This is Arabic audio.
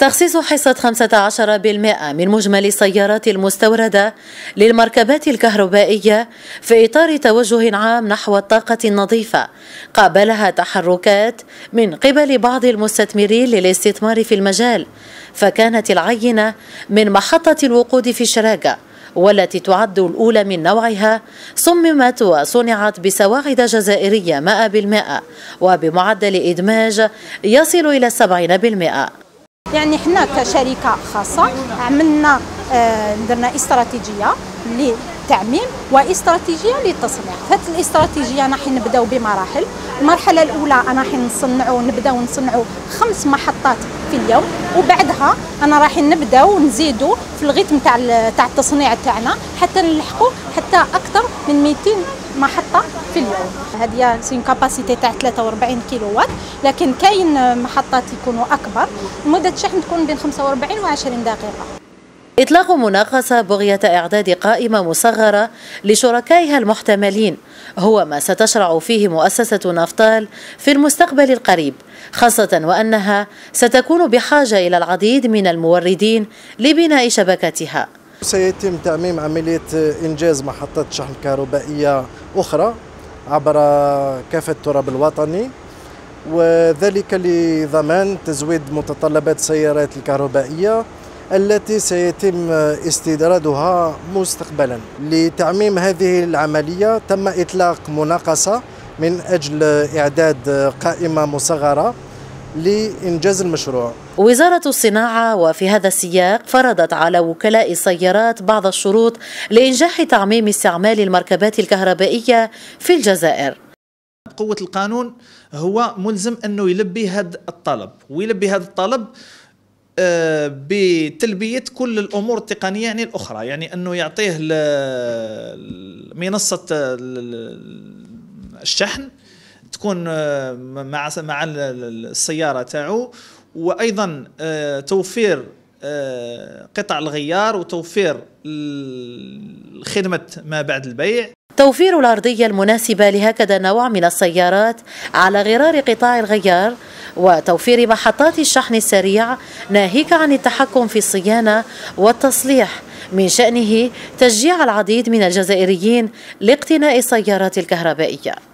تخصيص حصة 15% من مجمل السيارات المستوردة للمركبات الكهربائية في إطار توجه عام نحو الطاقة النظيفة قابلها تحركات من قبل بعض المستثمرين للاستثمار في المجال فكانت العينة من محطة الوقود في الشراقة والتي تعد الأولى من نوعها صممت وصنعت بسواعد جزائرية 100% وبمعدل إدماج يصل إلى 70% يعني إحنا كشركة خاصة عملنا آه، درنا استراتيجية للتعميم واستراتيجية للتصنيع. فهاد الاستراتيجية راح نبداو بمراحل المرحلة الأولى أنا راح نصنعوا نبداو نصنعوا خمس محطات في اليوم وبعدها أنا راح نبداو نزيدوا في الغيتم تاع تاع التصنيع تاعنا حتى نلحقوا حتى أكثر من 200 محطه في اليوم. هذه سين كاباسيتي تاع 43 كيلو وات لكن كاين محطات يكونوا أكبر. مدة الشحن تكون بين 45 و 20 دقيقة. إطلاق مناقصة بغية إعداد قائمة مصغرة لشركائها المحتملين. هو ما ستشرع فيه مؤسسة نفطال في المستقبل القريب خاصة وأنها ستكون بحاجة إلى العديد من الموردين لبناء شبكتها سيتم تعميم عملية إنجاز محطة شحن كهربائية أخرى عبر كافة التراب الوطني وذلك لضمان تزويد متطلبات السيارات الكهربائية التي سيتم استيرادها مستقبلا. لتعميم هذه العملية تم إطلاق مناقصة من أجل إعداد قائمة مصغرة لإنجاز المشروع. وزارة الصناعة وفي هذا السياق فرضت على وكلاء السيارات بعض الشروط لإنجاح تعميم استعمال المركبات الكهربائية في الجزائر. بقوة القانون هو ملزم أنه يلبي هذا الطلب ويلبي هذا الطلب آه، بتلبية كل الأمور التقنية يعني الأخرى يعني أنه يعطيه منصة الشحن تكون آه، مع مع السيارة تاعو. وأيضا آه، توفير آه، قطع الغيار وتوفير خدمة ما بعد البيع. توفير الأرضية المناسبة لهكذا نوع من السيارات على غرار قطاع الغيار وتوفير محطات الشحن السريع ناهيك عن التحكم في الصيانة والتصليح. من شأنه تشجيع العديد من الجزائريين لاقتناء السيارات الكهربائية.